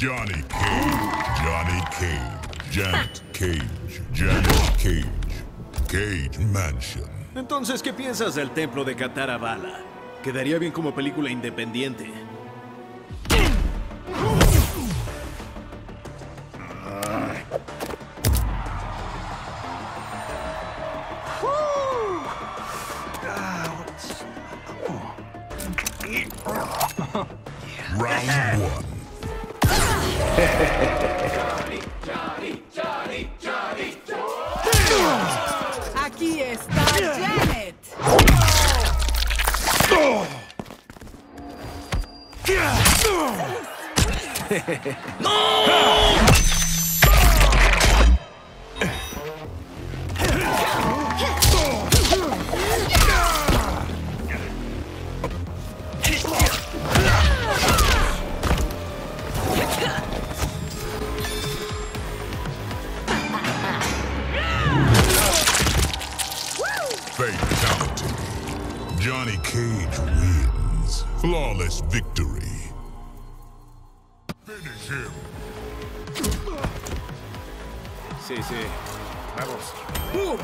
Johnny Cage, Johnny Cage, Janet Cage, Janet Cage, Cage Mansion. Entonces, ¿qué piensas del templo de Bala? Quedaría bien como película independiente. Round one. Aquí está Janet. Fatality. Johnny Cage wins. Flawless victory. Finish him. Sí, sí. Vamos. Cage